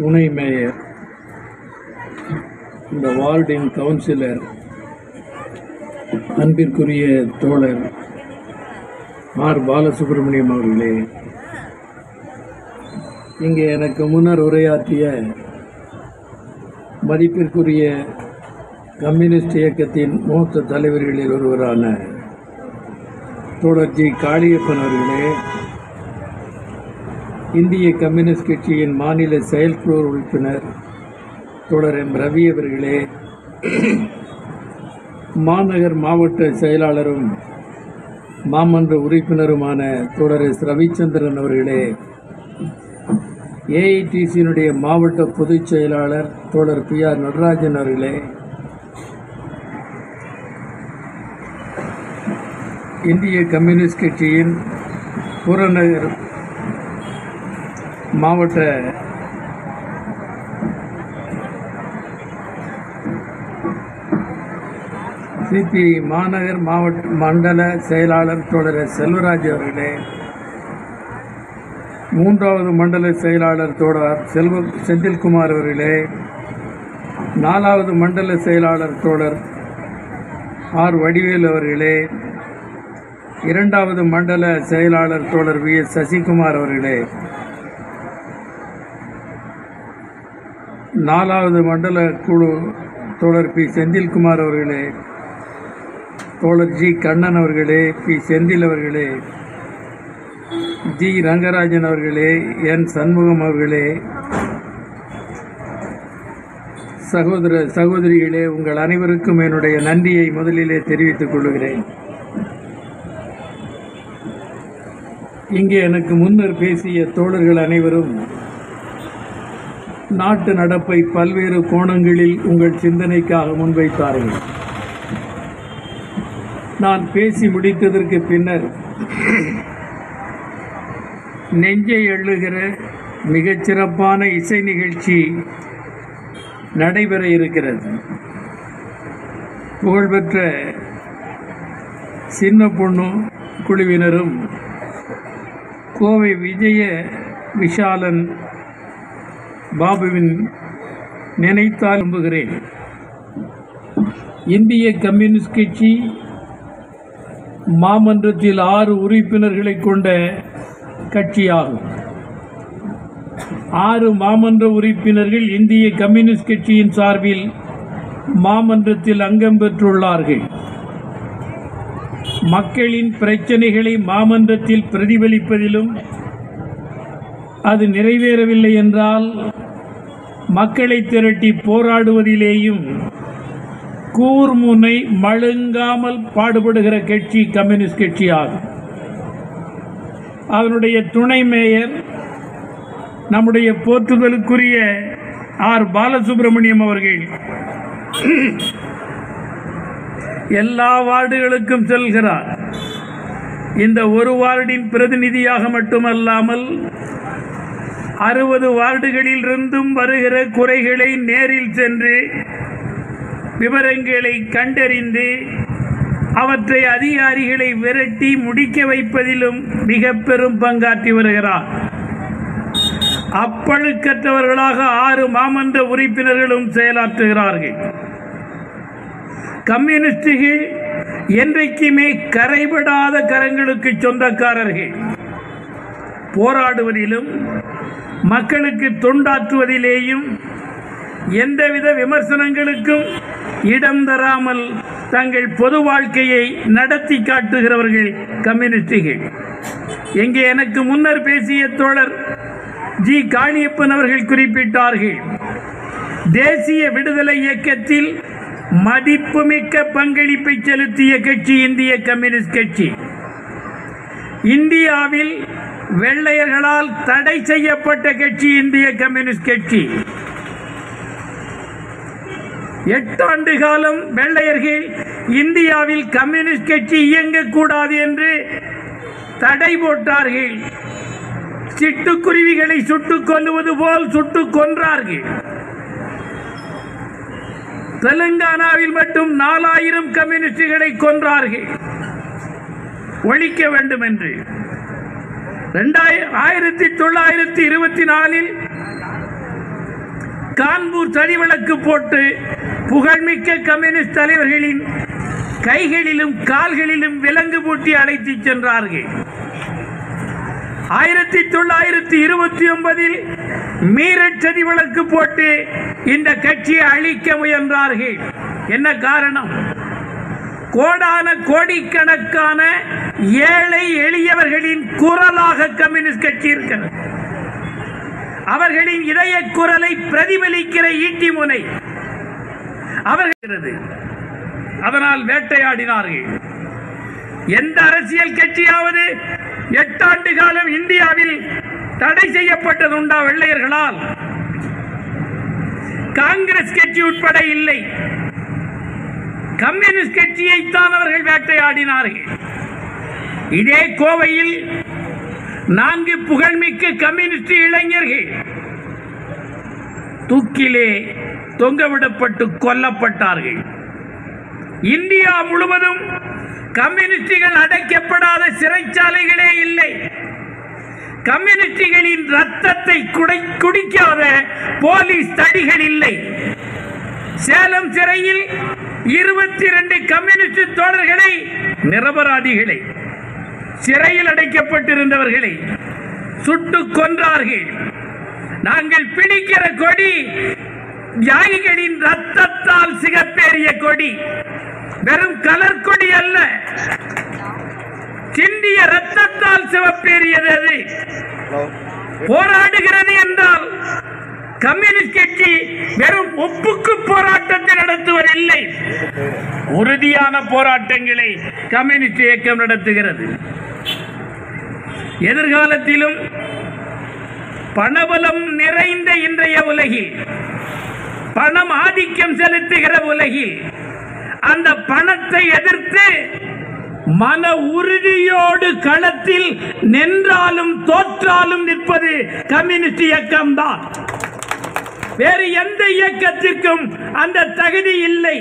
துணை மேயர் இந்த வார்டின் கவுன்சிலர் அன்பிற்குரிய தோழர் ஆர். பாலசுப்ரமணியம் அவர்களே இங்கே எனக்கு முன்னர் உரையாற்றிய மதிப்பிற்குரிய கம்யூனிஸ்ட் இயக்கத்தின் மூத்த தலைவர்களில் ஒருவரான தோழர் ஜி. காளியப்பன் அவர்களே இந்திய கம்யூனிஸ்ட் கட்சியின் மாநில செயற்குழு உறுப்பினர் தொடர் எம். ரவி அவர்களே மாநகர் மாவட்ட செயலாளரும் மாமன்ற உறுப்பினருமான தொடர் எஸ். ரவிச்சந்திரன் அவர்களே ஏஐடிசியினுடைய மாவட்ட பொதுச் செயலாளர் தொடர் பி. ஆர். நடராஜன் அவர்களே இந்திய கம்யூனிஸ்ட் கட்சியின் புறநகர் மாவட்ட சிபி மாநகர் மாவட்ட மண்டல செயலாளர் தோழர் செல்வராஜ் அவர்களே மூன்றாவது மண்டல செயலாளர் தோழர் செல்வ செந்தில்குமார் அவர்களே நாலாவது மண்டல செயலாளர் தோழர் ஆர் வடிவேல் அவர்களே இரண்டாவது மண்டல செயலாளர் தோழர் வி எஸ் சசிகுமார் அவர்களே. நாலாவது மண்டல குழு தோழர் பி. செந்தில்குமார் அவர்களே தோழர் ஜி. கண்ணன் அவர்களே பி. செந்தில் அவர்களே ஜி. ரங்கராஜன் அவர்களே என். சண்முகம் அவர்களே சகோதர சகோதரிகளே உங்கள் அனைவருக்கும் என்னுடைய நன்றியை முதலிலே தெரிவித்துக் கொள்கிறேன் இங்கே எனக்கு முன்னர் பேசிய தோழர்கள் அனைவரும் நாட்டு நடப்பை பல்வேறு கோணங்களில் உங்கள் சிந்தனைக்காக முன்வைத்தார்கள். நான் பேசி முடித்ததற்கு பின்னர் நெஞ்சை எள்ளுகிற மிகச்சிறப்பான இசை நிகழ்ச்சி நடைபெற இருக்கிறது. புகழ்பெற்ற சின்ன பொண்ணு குழுவினரும் கோவை விஜய விஷாலன் பாபுவின் நினைத்தால் நம்புகிறேன். இந்திய கம்யூனிஸ்ட் கட்சி மாமன்றத்தில் ஆறு உறுப்பினர்களை கொண்ட கட்சியாகும். ஆறு மாமன்ற உறுப்பினர்கள் இந்திய கம்யூனிஸ்ட் கட்சியின் சார்பில் மாமன்றத்தில் அங்கம் பெற்றுள்ளார்கள். மக்களின் பிரச்சனைகளை மாமன்றத்தில் பிரதிபலிப்பதிலும் அது நிறைவேறவில்லை என்றால் மக்களை திரட்டி போராடுவதிலேயும் கூர்முனை மழுங்காமல் பாடுபடுகிற கட்சி கம்யூனிஸ்ட் கட்சி ஆகும் அதனுடைய துணை மேயர் நம்முடைய போற்றுதலுக்குரிய ஆர். பாலசுப்ரமணியம் அவர்கள் எல்லா வார்டுகளுக்கும் செல்கிறார். இந்த ஒரு வார்டின் பிரதிநிதியாக மட்டுமல்லாமல் அறுபது வார்டுகளில் இருந்தும் வருகிற குறைகளை நேரில் சென்று விவரங்களை கண்டறிந்து அவற்றை அதிகாரிகளை விரட்டி முடிக்க வைப்பதிலும் மிக பெரும் பங்காற்றி வருகிறார். அப்பழுக்கற்றவர்களாக ஆறு மாமன்ற உறுப்பினர்களும் செயலாற்றுகிறார்கள். கம்யூனிஸ்டுகள் என்றைக்குமே கரைபடாத கரங்களுக்கு சொந்தக்காரர்கள். போராடுவதிலும் மக்களுக்கு தொண்டாற்றுவதிலேயும் எந்தவித விமர்சனங்களுக்கும் இடம் தராமல் தங்கள் பொது வாழ்க்கையை நடத்தி காட்டுகிறவர்கள் கம்யூனிஸ்டுகள். எங்கே எனக்கு முன்னர் பேசிய தோழர் ஜி. காளியப்பன் அவர்கள் குறிப்பிட்டார்கள் தேசிய விடுதலை இயக்கத்தில் மதிப்புமிக்க பங்களிப்பை செலுத்திய கட்சி இந்திய கம்யூனிஸ்ட் கட்சி. இந்தியாவில் வெள்ளையர்களால் தடை செய்யப்பட்ட கட்சி இந்திய கம்யூனிஸ்ட் கட்சி. எட்டாண்டு காலம் வெள்ளையர்கள் இந்தியாவில் கம்யூனிஸ்ட் கட்சி இயங்கக்கூடாது என்று தடை போட்டார்கள். சிட்டுக்குருவிகளை சுட்டுக் கொல்லுவது போல் சுட்டுக் கொன்றார்கள். தெலுங்கானாவில் மட்டும் நாலாயிரம் கம்யூனிஸ்டுகளை கொன்றார்கள். ஒழிக்க வேண்டும் என்று ரெண்டாயிரம் ஆயிரத்தி தொள்ளாயிரத்தி இருபத்தி நாலில் கான்பூர் சதிவிளக்கு போட்டு புகழ்மிக்க கம்யூனிஸ்ட் தலைவர்களின் கைகளிலும் கால்களிலும் விலங்கு பூட்டி அழைத்து சென்றார்கள். ஆயிரத்தி தொள்ளாயிரத்தி இருபத்தி ஒன்பதில் மீரட் சதி வழக்கு போட்டு இந்த கட்சியை அழிக்க முயன்றார்கள். என்ன காரணம்? கோடான கோடிக்கணக்கான ஏழை எளியவர்களின் குரலாக கம்யூனிஸ்ட் கட்சி இருக்கிறது. அவர்களின் இதய குரலை பிரதிபலிக்கிற ஈட்டி முனை அவர்களுக்கு அதனால் வேட்டையாடினார்கள். எந்த அரசியல் கட்சியாவது எட்டாண்டு காலம் இந்தியாவில் தடை செய்யப்பட்டது உண்டா வெள்ளையர்களால்? காங்கிரஸ் கட்சி உட்பட இல்லை. கம்யூனிஸ்ட் கட்சியைத்தான் அவர்கள் வேட்டையாடினார்கள். இதே கோவையில் நான்கு புகழ்மிக்க கம்யூனிஸ்ட் இளைஞர்கள் தூக்கிலே தொங்கவிடப்பட்டு கொல்லப்பட்டார்கள். இந்தியா முழுவதும் கம்யூனிஸ்டுகள் அடைக்கப்படாத சிறைச்சாலைகளே இல்லை. கம்யூனிஸ்டுகளின் ரத்தத்தை குடை குடிக்காத போலீஸ் தடிகள் இல்லை. சேலம் சிறையில் இருபத்தி ரெண்டு கம்யூனிஸ்ட் தோழர்களை நிரபராதிகளை சிறையில் அடைக்கப்பட்டிருந்தவர்களை சுட்டு கொன்றார்கள். நாங்கள் பிடிக்கிற கொடி தியாகிகளின் ரத்தத்தால் சிகப்பேறிய கொடி வெறும் கலர் கொடி அல்ல. சிந்திய ரத்தத்தால் சிவப்பேறியது அது. போராடுகிறது என்றால் கம்யூனிஸ்ட் கட்சி வெறும் ஒப்புக்கு போராட்டத்தை நடத்துவதில்லை. உறுதியான போராட்டங்களை கம்யூனிஸ்ட் இயக்கம் நடத்துகிறது. எதிர்காலத்திலும் பணபலம் நிறைந்த இன்றைய உலகில் பணம் ஆதிக்கம் செலுத்துகிற உலகில் அந்த பணத்தை எதிர்த்து மன உறுதியோடு களத்தில் நின்றாலும் தோற்றாலும் நிற்பது கம்யூனிஸ்ட் இயக்கம்தான். வேறு எந்த இயக்கத்திற்கும் அந்த தகுதி இல்லை.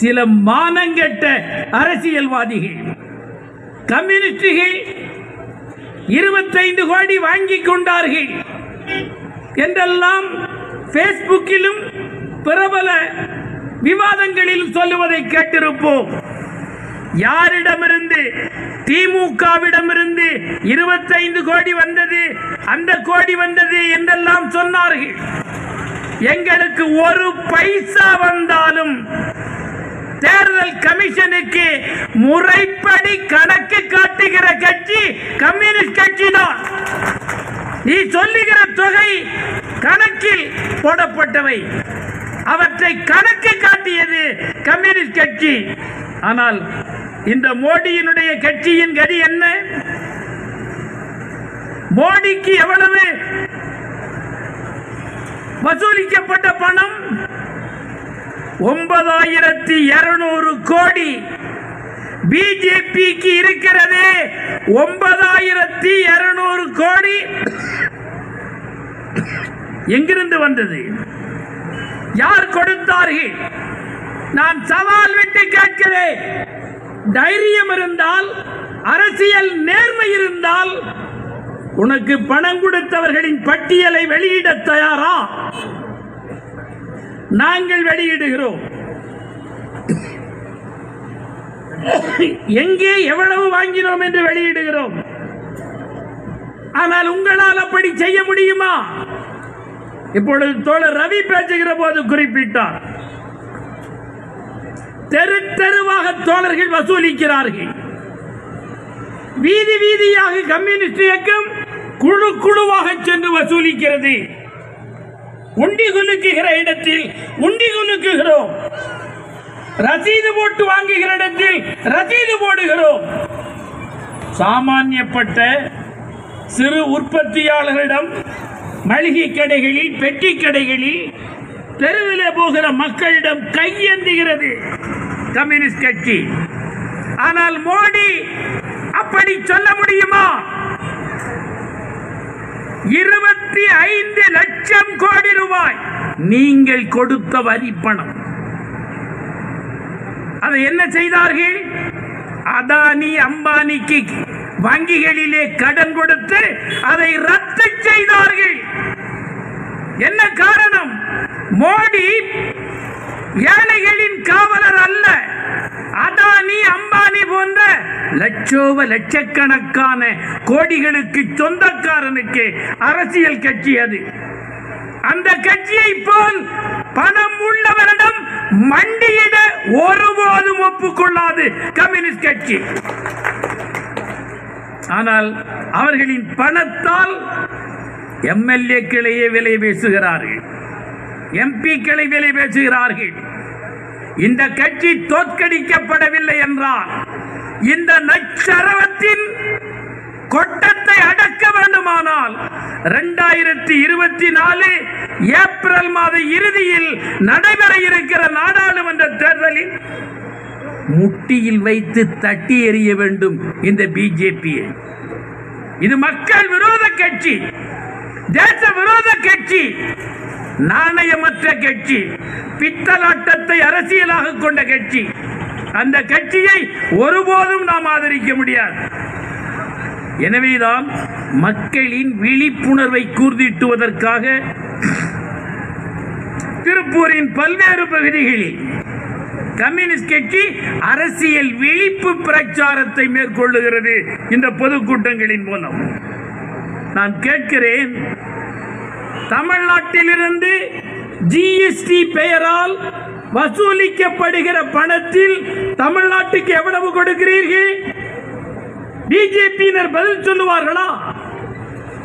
சில மானங்கெட்ட அரசியல்வாதிகள் கம்யூனிஸ்டுகள் இருபத்தைந்து கோடி வாங்கி கொண்டார்கள் என்றெல்லாம் பேஸ்புக்கிலும் பிரபல விவாதங்களில் சொல்லுவதை கேட்டிருப்போம். யாரிடமிருந்து? திமுகவிடமிருந்து இருபத்தைந்து கோடி வந்தது. அந்த கோடி வந்தது என்றெல்லாம் சொன்னார்கள். எங்களுக்கு ஒரு பைசா வந்தாலும் தேர்தல் கமிஷனுக்கு முறைப்படி கணக்கு காட்டுகிற கட்சி கம்யூனிஸ்ட் கட்சி தான். நீ சொல்லுகிற தொகை கணக்கில் போடப்பட்டவை. அவற்றை கணக்கு காட்டியது கம்யூனிஸ்ட் கட்சி. ஆனால் இந்த மோடியினுடைய கட்சியின் கதி என்ன? மோடிக்கு எவ்வளவு வசூலிக்கப்பட்ட பணம்? ஒன்பதாயிரத்தி இருநூறு கோடி. பிஜேபிக்கு இருக்கிறது ஒன்பதாயிரத்தி இருநூறு கோடி. எங்கிருந்து வந்தது? யார் கொடுத்தார்கள்? நான் சவால் விட்டு கேட்கிறேன். தைரியம் இருந்தால் அரசியல் நேர்மை இருந்தால் உனக்கு பணம் கொடுத்தவர்களின் பட்டியலை வெளியிட தயாரா? நாங்கள் வெளியிடுகிறோம். எங்கே எவ்வளவு வாங்கினோம் என்று வெளியிடுகிறோம். ஆனால் உங்களால் அப்படி செய்ய முடியுமா? இப்பொழுது தோழர் ரவி பேசுகிற போது குறிப்பிட்டார். தெரு தெருவாக தோழர்கள் வசூலிக்கிறார்கள். வீதி வீதியாக கம்யூனிஸ்ட் இயக்கம் குழு குழுவாக சென்று வசூலிக்கிறது. உண்டி குலுக்குகிற இடத்தில் உண்டி குலுக்குகிறோம். ரசீது போட்டு வாங்குகிற இடத்தில் ரசீது போடுகிறோம். சாமானியப்பட்ட சிறு உற்பத்தியாளர்களிடம் மளிகை கடைகளில் பெட்டி கடைகளில் தெருவில் போகிற மக்களிடம் கையெந்துகிறது கம்யூனிஸ்ட் கட்சி. ஆனால் மோடி அப்படி சொல்ல முடியுமா? இருபத்தி ஐந்து லட்சம் கோடி ரூபாய் நீங்கள் கொடுத்த வரி பணம். அதை என்ன செய்தார்கள்? அதானி அம்பானிக்கு வங்கிகளிலே கடன் கொடுத்து அதை ரத்து செய்தார்கள். என்ன காரணம்? மோடி ஏழைகளின் காவலர் அல்ல. அதானி அம்பானி போன்ற லட்சோப லட்சக்கணக்கான கோடிகளுக்கு சொந்தக்காரனுக்கு அரசியல் கட்சி அது. அந்த கட்சியை போல் பணம் உள்ளவரிடம் மண்டியிட ஒருபோதும் ஒப்புக்கொள்ளாது கம்யூனிஸ்ட் கட்சி. ஆனால் அவர்களின் பணத்தால் எம்எல்ஏக்களையே விலை பேசுகிறார்கள் எம்பிக்களை விலை பேசுகிறார்கள். இந்த கட்சி தோற்கடிக்கப்படவில்லை என்றால் இந்த நச்சரவத்தின் கொட்டத்தை அடக்க வேண்டுமானால் இரண்டாயிரத்தி இருபத்தி நாலு ஏப்ரல் மாத இறுதியில் நடைபெற இருக்கிற நாடாளுமன்ற தேர்தலில் முட்டியில் வைத்து தட்டி எறிய வேண்டும் இந்த பிஜேபியை இது மக்கள் விரோத கட்சி தேச விரோத கட்சி. நாணயமற்ற கட்சி பித்தலாட்டத்தை அரசியலாக கொண்ட கட்சி. அந்த கட்சியை ஒருபோதும் நாம் ஆதரிக்க முடியாது. எனவேதான் மக்களின் விழிப்புணர்வை கூர்திட்டுவதற்காக திருப்பூரின் பல்வேறு பகுதிகளில் கம்யூனிஸ்ட் கட்சி அரசியல் விழிப்பு பிரச்சாரத்தை மேற்கொள்ளுகிறது இந்த பொதுக்கூட்டங்களின் மூலம். நான் கேட்கிறேன் தமிழ்நாட்டிலிருந்து ஜிஎஸ்டி பெயரால் வசூலிக்கப்படுகிற பணத்தில் தமிழ்நாட்டுக்கு எவ்வளவு கொடுக்கிறீர்கள்? பிஜேபியினர் பதில் சொல்லுவார்களா?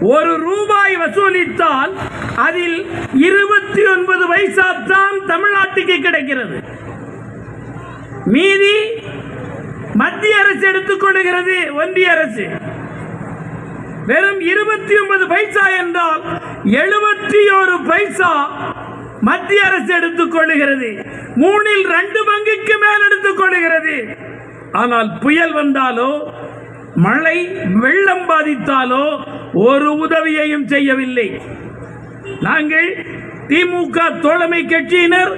ஒரு ரூபாய் வசூலித்தால் அதில் இருபத்தி ஒன்பது பைசா தான் தமிழ்நாட்டுக்கு கிடைக்கிறது. மீதி மத்திய அரசு எடுத்துக்கொள்கிறது ஒன்றிய அரசு. வெறும் இருபத்தி ஒன்பது பைசா என்றால் எழுபத்தி ஒரு பைசா மத்திய அரசு எடுத்துக் கொள்ளுகிறது மூணில் ரெண்டு பங்குக்கு மேல் எடுத்துக் கொள்ளுகிறது ஆனால் புயல் வந்தாலோ மழை வெள்ளம் பாதித்தாலோ ஒரு உதவியையும் செய்யவில்லை. நாங்கள் திமுக தோழமை கட்சியினர்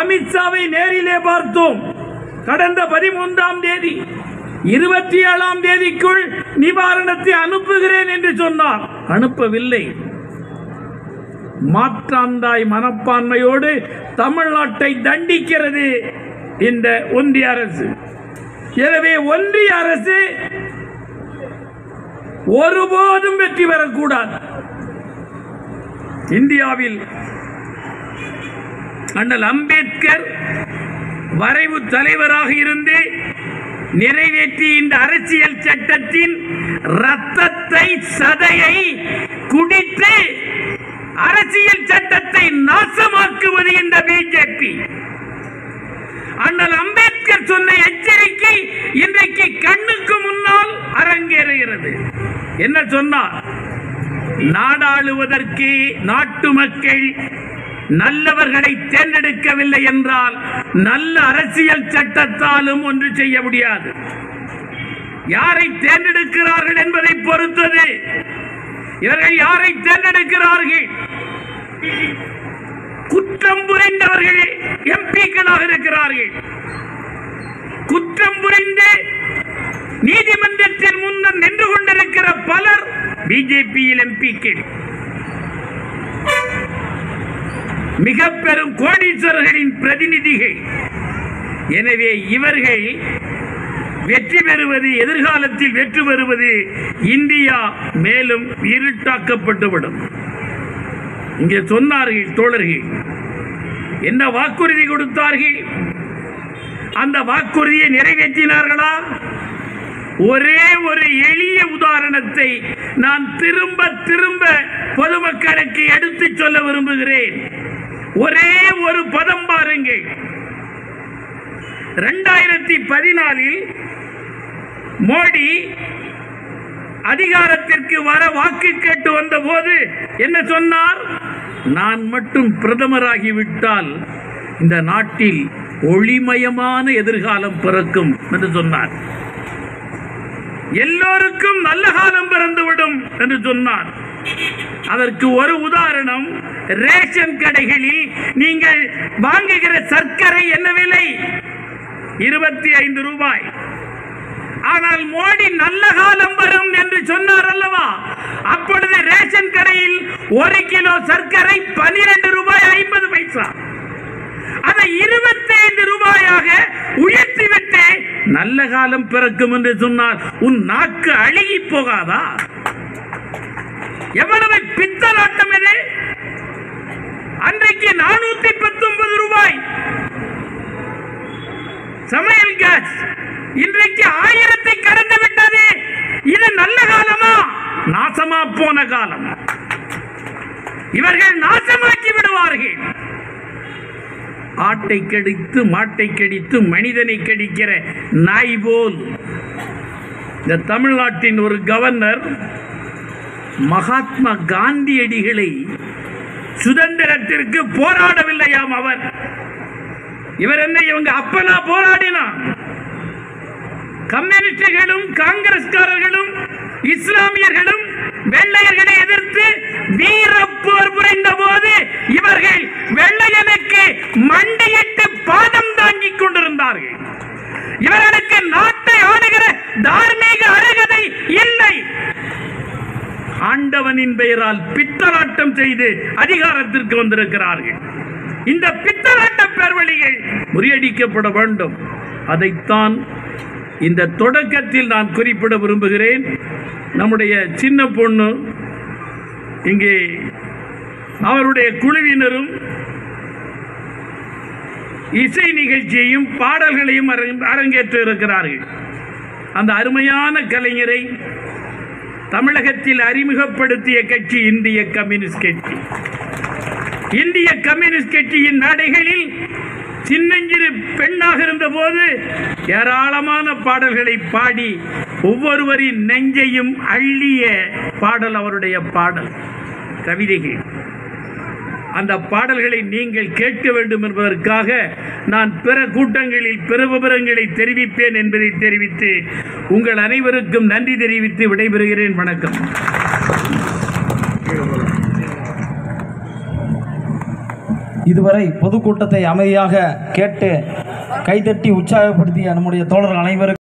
அமித்ஷாவை நேரிலே பார்த்தோம். கடந்த பதிமூன்றாம் தேதி இருபத்தி ஏழாம் தேதிக்குள் நிவாரணத்தை அனுப்புகிறேன் என்று சொன்னார். அனுப்பவில்லை. மாற்றாந்தாய் மனப்பான்மையோடு தமிழ்நாட்டை தண்டிக்கிறது இந்த ஒன்றிய அரசு. எனவே ஒன்றிய அரசு ஒருபோதும் வெற்றி பெறக்கூடாது. இந்தியாவில் அண்ணல் அம்பேத்கர் வரைவு தலைவராக இருந்து நிறைவேற்றி இந்த அரசியல் சட்டத்தின் ரத்தத்தை சதையை குடித்து அரசியல் சட்டத்தை நாசமாக்குவது இந்த பிஜேபி. அண்ணல் அம்பேத்கர் சொன்ன எச்சரிக்கை இன்றைக்கு கண்ணுக்கு முன்னால் அரங்கேறுகிறது. என்ன சொன்னார்? நாடாளுவதற்கு நாட்டு மக்கள் நல்லவர்களை தேர்ந்தெடுக்கவில்லை என்றால் நல்ல அரசியல் சட்டத்தாலும் ஒன்று செய்ய முடியாது. யாரை தேர்ந்தெடுக்கிறார்கள் என்பதை பொறுத்தது. இவர்கள் யாரை தேர்ந்தெடுக்கிறார்கள்? குற்றம் புரிந்தவர்கள் எம்பிக்களாக இருக்கிறார்கள். குற்றம் புரிந்து நீதிமன்றத்தின் முன்னர் நின்று கொண்டிருக்கிற பலர் பிஜேபியில் எம்பிக்கள். மிக பெரும் கோடீஸ்வரர்களின் பிரதிநிதிகள். எனவே இவர்கள் வெற்றி பெறுவது எதிர்காலத்தில் வெற்றி பெறுவது இந்தியா மேலும் இருட்டாக்கப்பட்டுவிடும். இங்கே சொன்னார்கள் தோழர்கள் என்ன வாக்குறுதி கொடுத்தார்கள்? அந்த வாக்குறுதியை நிறைவேற்றினார்களா? ஒரே ஒரு எளிய உதாரணத்தை நான் திரும்ப திரும்ப பொதுமக்களுக்கு எடுத்துச் சொல்ல விரும்புகிறேன். ஒரு பதம் பாருங்கள் ரெண்டாயிரத்தி பதினாலில் மோடி அதிகாரத்திற்கு வர வாக்கு கேட்டு வந்த போது என்ன சொன்னார்? நான் மட்டும் பிரதமராகிவிட்டால் இந்த நாட்டில் ஒளிமயமான எதிர்காலம் பிறக்கும் என்று சொன்னார். எல்லோருக்கும் நல்ல காலம் பிறந்துவிடும் என்று சொன்னார். அதற்கு ஒரு உதாரணம். ரேஷன் கடைகளில் நீங்கள் வாங்குகிற சர்க்கரை என்ன விலை? இருபத்தி ஐந்து ரூபாய். ஆனால் மோடி நல்ல காலம் வரும் என்று சொன்னார் அல்லவா? அப்பொழுது ரேஷன் கடையில் ஒரு கிலோ சர்க்கரை பனிரெண்டு ரூபாய் ஐம்பது பைசா. அதை இருபத்தி ஐந்து ரூபாயாக உயர்த்திவிட்டு நல்ல காலம் பிறக்கும் என்று சொன்னால் உன் நாக்கு அழுகி போகாதா? எவ்வளவு பித்தலாட்டம் இது அன்றைக்கு நானூத்தி பத்தொன்பது ரூபாய். சமையல் கேஸ் இன்றைக்கு ஆயிரத்தை கடந்து விட்டது. இது நல்ல காலமா? நாசமா போன காலம். இவர்கள் நாசமாக்கி விடுவார்கள். ஆட்டை கடித்து மாட்டை கடித்து மனிதனை கடிக்கிற நாய் போல். இந்த தமிழ்நாட்டின் ஒரு கவர்னர் மகாத்மா காந்தியடிகளை சுதந்திரத்திற்கு போராடவில்லையாம் அவர். இவர் என்ன இவங்க அப்பனா போராடினான் கம்யூனிஸ்டுகளும் காங்கிரஸ்காரர்களும் இஸ்லாமியர்களும் வெள்ளையர்களை எதிர்த்து வீரப்போர் புரிந்த போது இவர்கள் வெள்ளையனுக்கு மண்டியிட்டு பாதம் தாங்கிக் கொண்டிருந்தார்கள். இவர்களுக்கு நாட்டை ஆளுகிற தார்மீக அருகதை இல்லை. ஆண்டவனின் பெயரால் பித்தலாட்டம் செய்து அதிகாரத்திற்கு வந்திருக்கிறார்கள். இந்த பித்தலாட்ட பேர்வழிகள் முறியடிக்கப்பட வேண்டும். அதைத்தான் இந்த தொடக்கத்தில் நான் குறிப்பிட விரும்புகிறேன். நம்முடைய சின்ன பொண்ணு இங்கே அவருடைய குழுவினரும் இசை நிகழ்ச்சியையும் பாடல்களையும் அரங்கேற்று இருக்கிறார்கள் அந்த அருமையான கலைஞரை தமிழகத்தில் அறிமுகப்படுத்திய கட்சி இந்திய கம்யூனிஸ்ட் கட்சி. இந்திய கம்யூனிஸ்ட் கட்சியின் நடைகளில் சின்னஞ்சிறு பெண்ணாக இருந்தபோது ஏராளமான பாடல்களை பாடி ஒவ்வொருவரின் நெஞ்சையும் அள்ளிய பாடல் அவருடைய பாடல். கவிதைகள். அந்த பாடல்களை நீங்கள் கேட்க வேண்டும் என்பதற்காக நான் பிற கூட்டங்களில் பிற விவரங்களை தெரிவிப்பேன் என்பதை தெரிவித்து உங்கள் அனைவருக்கும் நன்றி தெரிவித்து விடைபெறுகிறேன். வணக்கம். இதுவரை பொதுக்கூட்டத்தை அமைதியாக கேட்டு கைதட்டி உற்சாகப்படுத்திய நம்முடைய தோழர்கள் அனைவருக்கும்